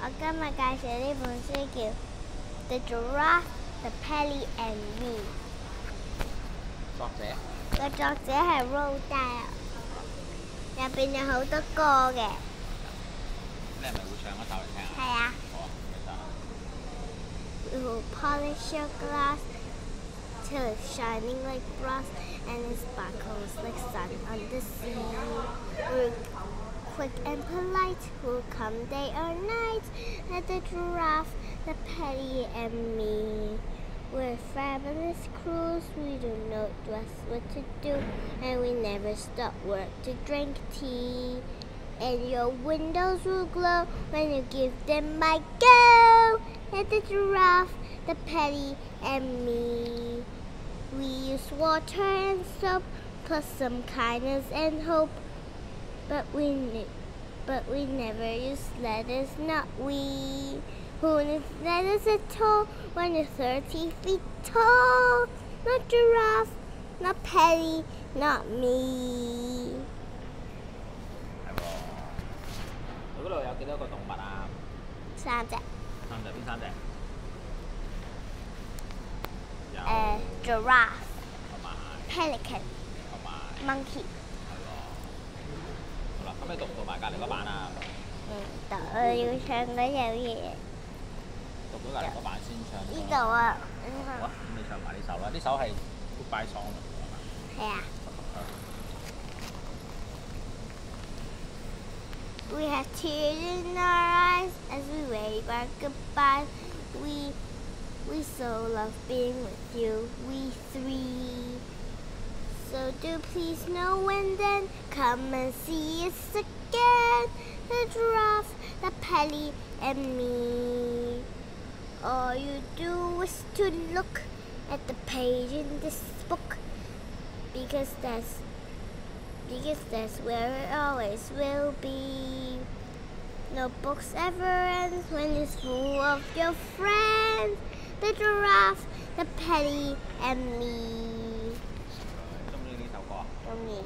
我今日介绍呢本书叫《The Giraffe, the Petty and Me》。作者个作者系 Roald Dahl，入边有好多歌嘅。你系咪会唱一首嚟听下？系啊。好啊，唔该晒。 We will polish your glass till it's shining like brass and it sparkles like sun on the sea. We're quick and polite, who'll come day or night. Like the giraffe, the Pelly, and me. We're fabulous crews, we do know just what to do, and we never stop work to drink tea. And your windows will glow when you give them my go. And the giraffe, the Pelly, and me. We use water and soap, plus some kindness and hope but we knew, but we never use letters, not we. Who needs letters at all when you're 30 feet tall? Not giraffe, not Pelly, not me. Đúng rồi, cái đó có động vật à? Sao vậy? Sao vậy? Sao vậy? Uh, giraffe, pelican, monkey. 系喎。好啦，咁你读唔读埋隔离嗰版啊？嗯，读我要唱嗰有嘢。读咗隔离嗰版先唱。呢度啊，好啊，咁你唱埋呢首啦。呢首系 Goodbye Song 嚟㗎嘛？系啊。We have tears in our eyes as we wave our goodbyes. We we so love being with you, we three. So do please know and then come and see us again. The giraffe, the Pelly, and me. All you do is to look at the page in this book because that's because that's where it always will be. No books ever ends when it's full of your friends. The giraffe, the Pelly, and me. 小米